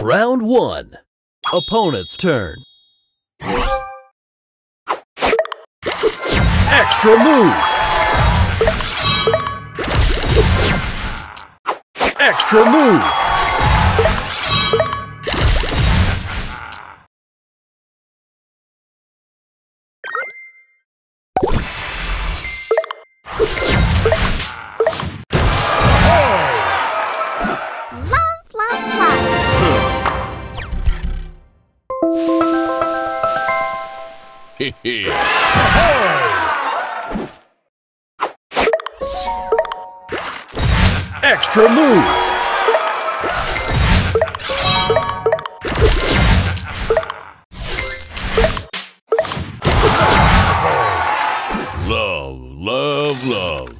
Round 1. Opponent's turn. Extra move! Extra move! Extra move! Love, love, love.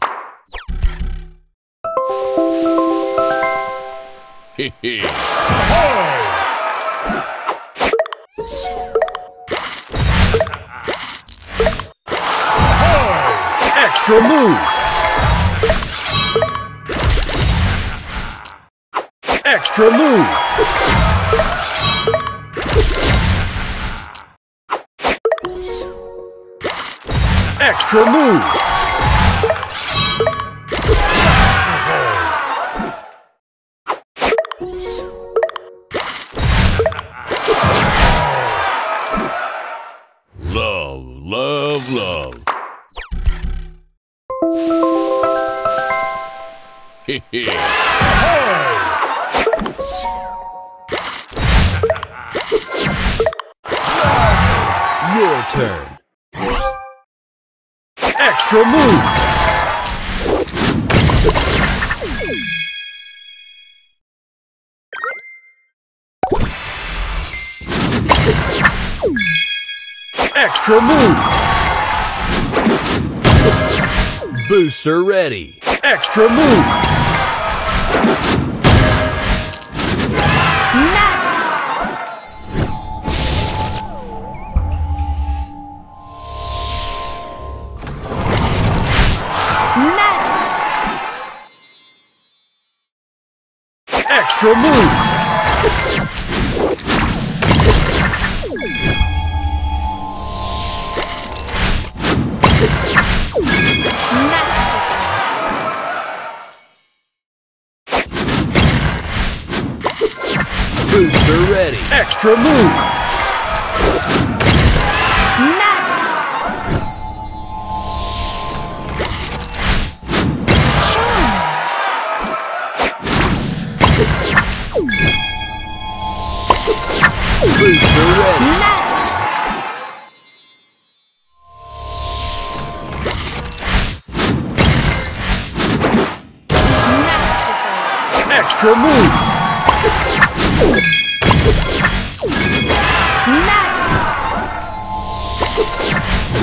Extra move! Extra move! Extra move! love, Your turn. Extra move! Extra move! Booster ready. Extra move! Extra move! Booster ready. Extra move!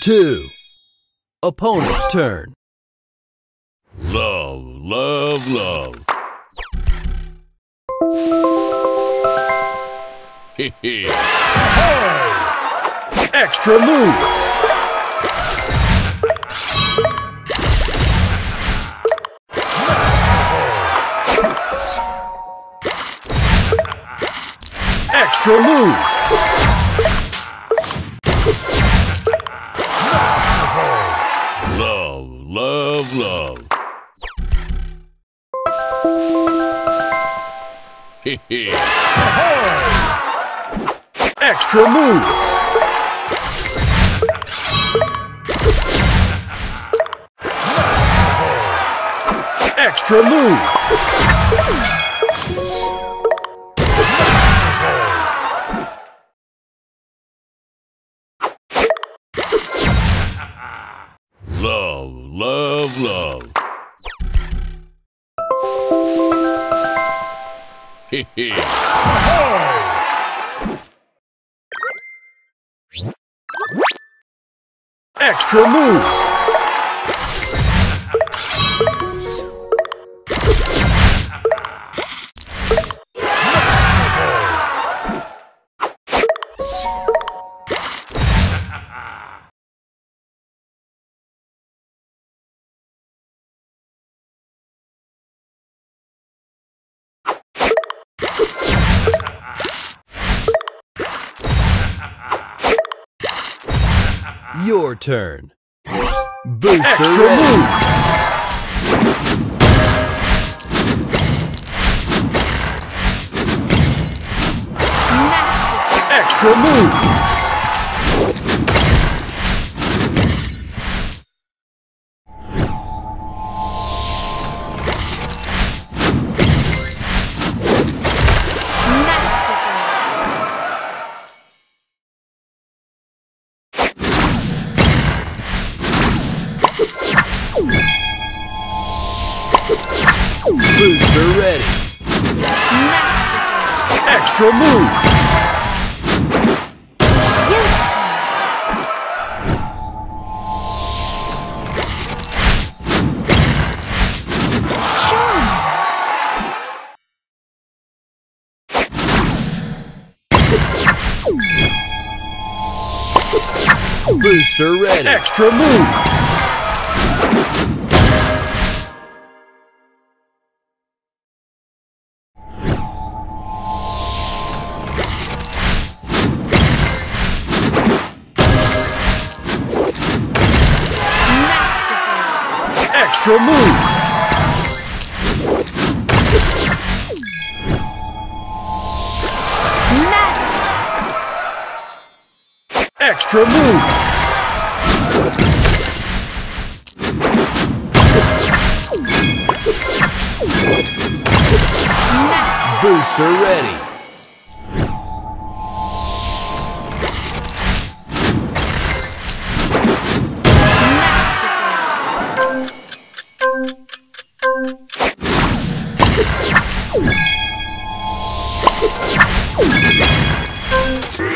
Round two. Opponent's turn. love, love, love. Extra move! Love, love, love. Hehe. Extra move. Your turn. Booster Extra ready. move. Extra move. Extra move.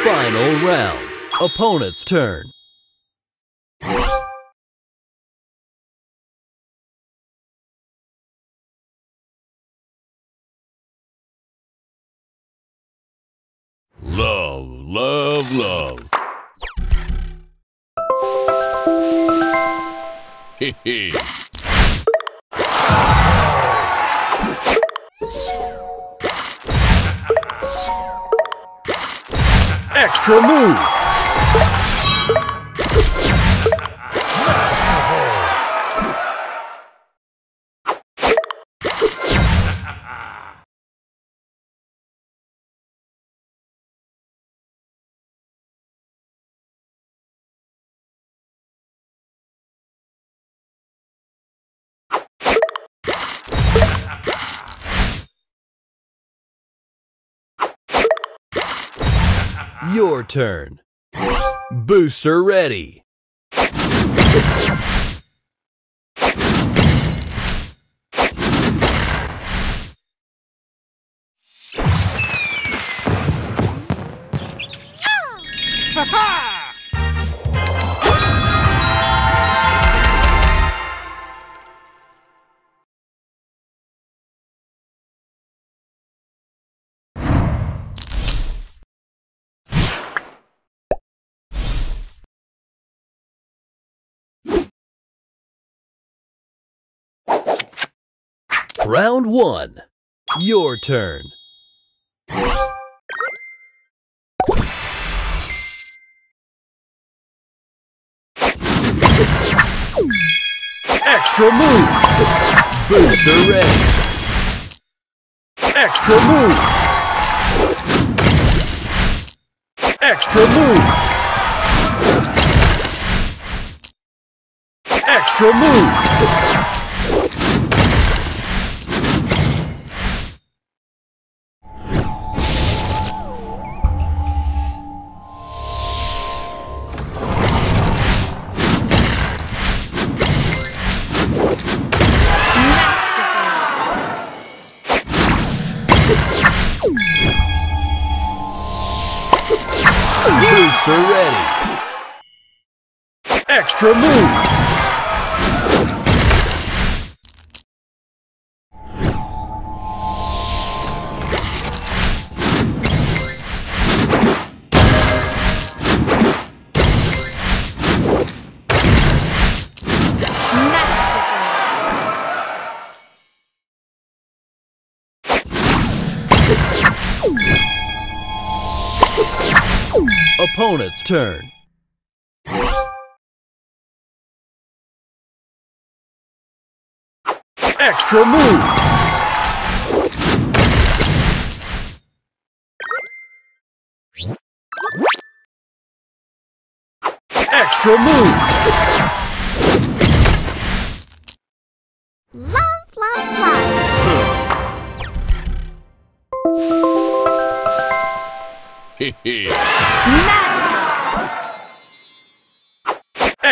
Final round. Opponent's turn. Love, love, love. Hehe. Extra move. Your turn. Booster ready. Round one. Your turn. Extra move. Booster ready. Extra move. Extra move. Extra move. Opponent's turn. Extra move. Extra move. Love, love, love. Hee-hee.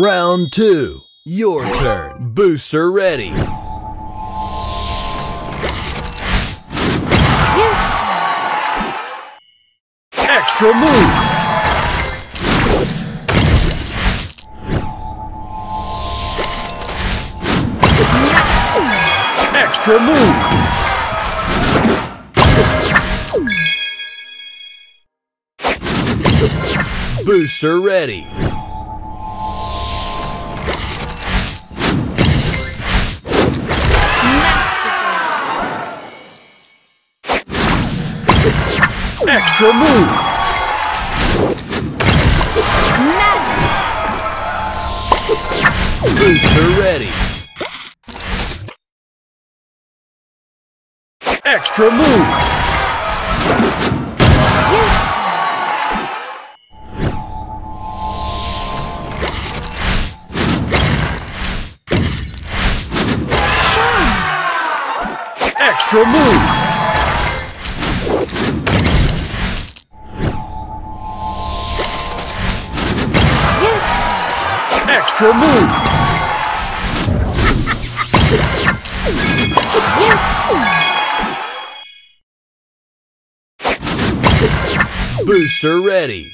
Round two. Your turn. Booster ready. Extra move. Extra move. Booster ready. Extra move. Booster ready. Extra move. Extra move. Extra move. Booster ready.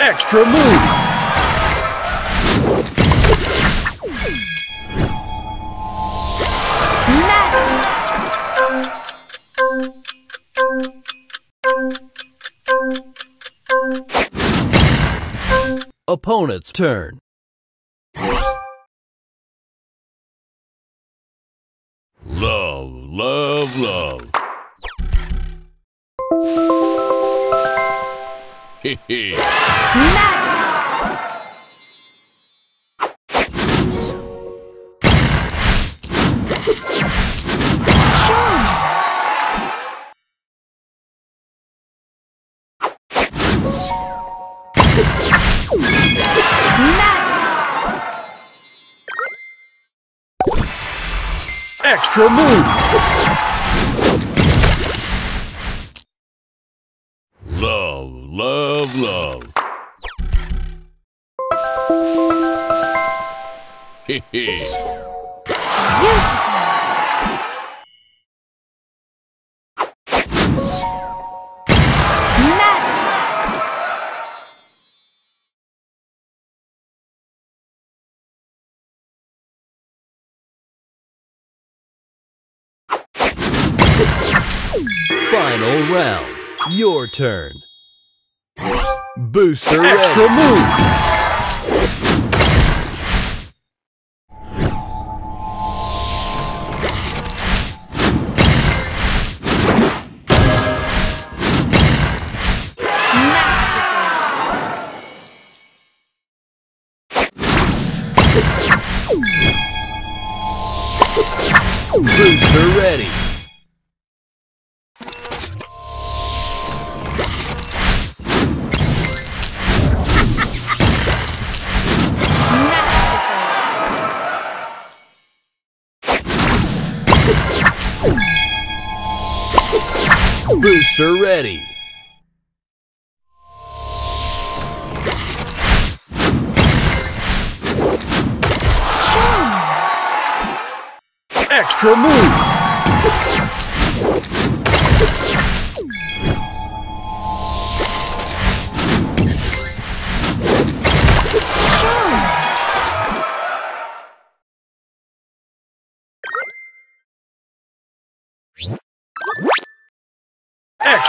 Extra move. Opponent's turn. Love, love, love. Hee-hee. Extra move. Love, love, love. Hee-hee. Turn. Booster Extra move.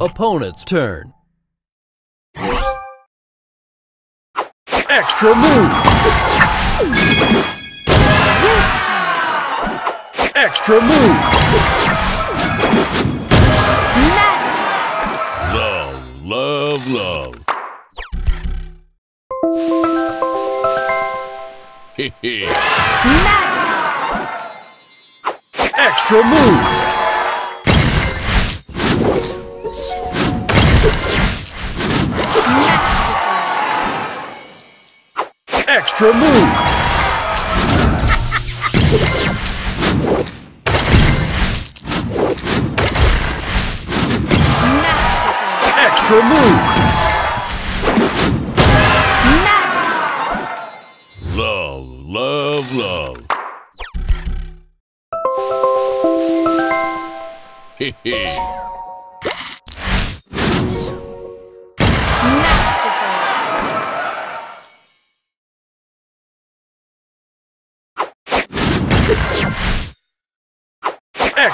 Opponent's turn. Extra move. Extra move. Love, love, love. Hehe. Extra move. Extra move. Extra move. Love, love, love. Hehe.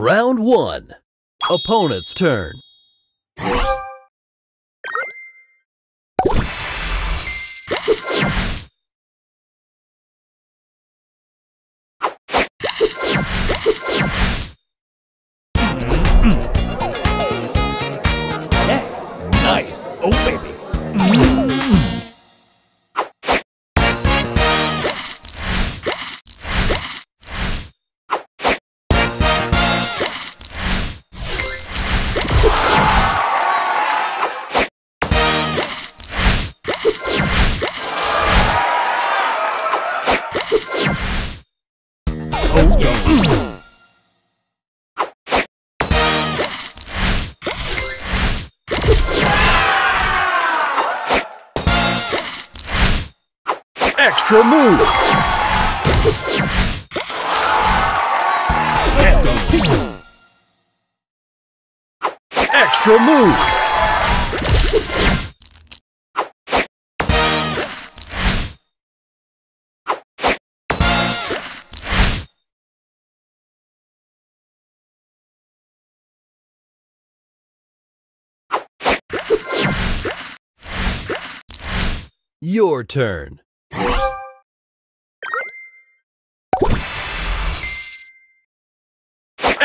Round one. Opponent's turn. Nice. Oh, baby. Extra move. Extra move. Your turn.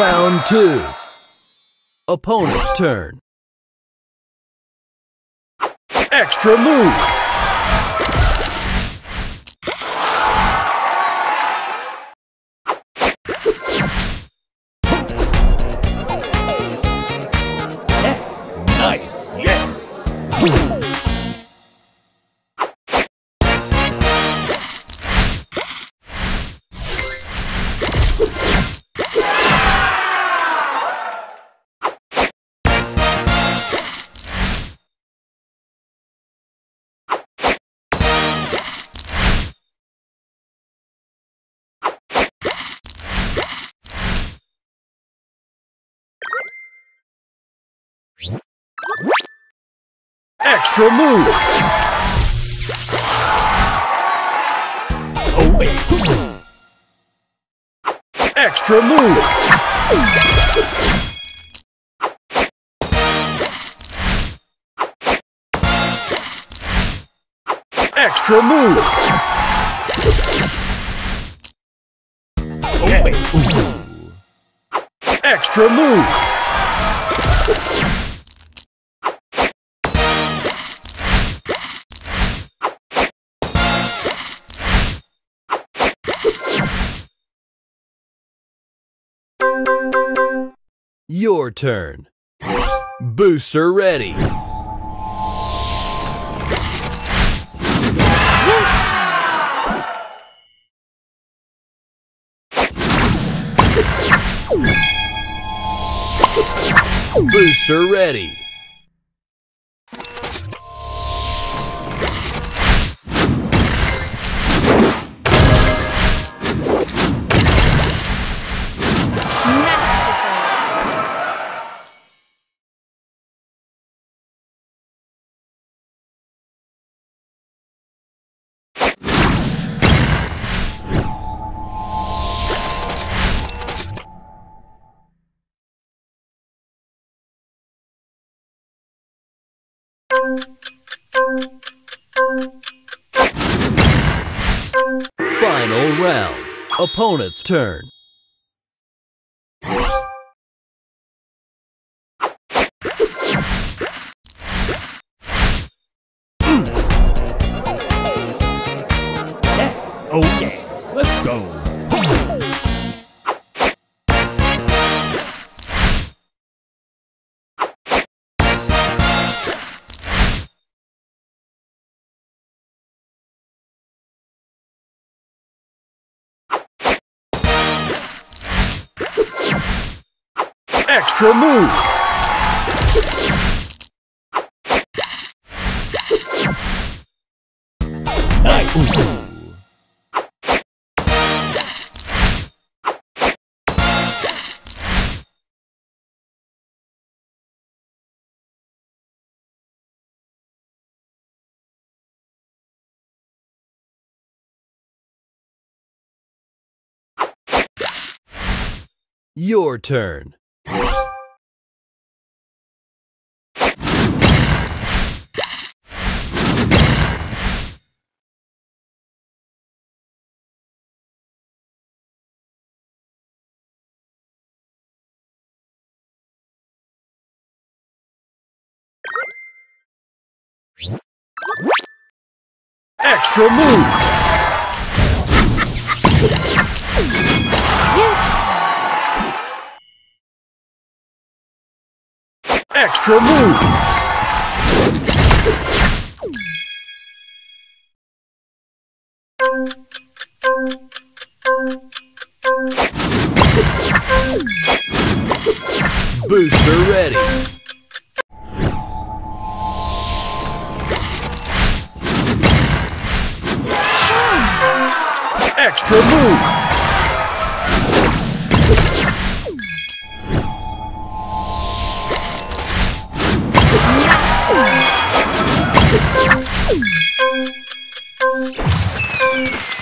Round two. Opponent's turn. Extra move. Extra move. Oh, yeah. Extra move. Extra move. Oh, yeah. Extra move. Your turn. Booster ready. Booster ready. Final round. Opponent's turn. Oh, Extra move. Nice. Your turn. Extra move. Yes. Extra move. Booster ready. Bye.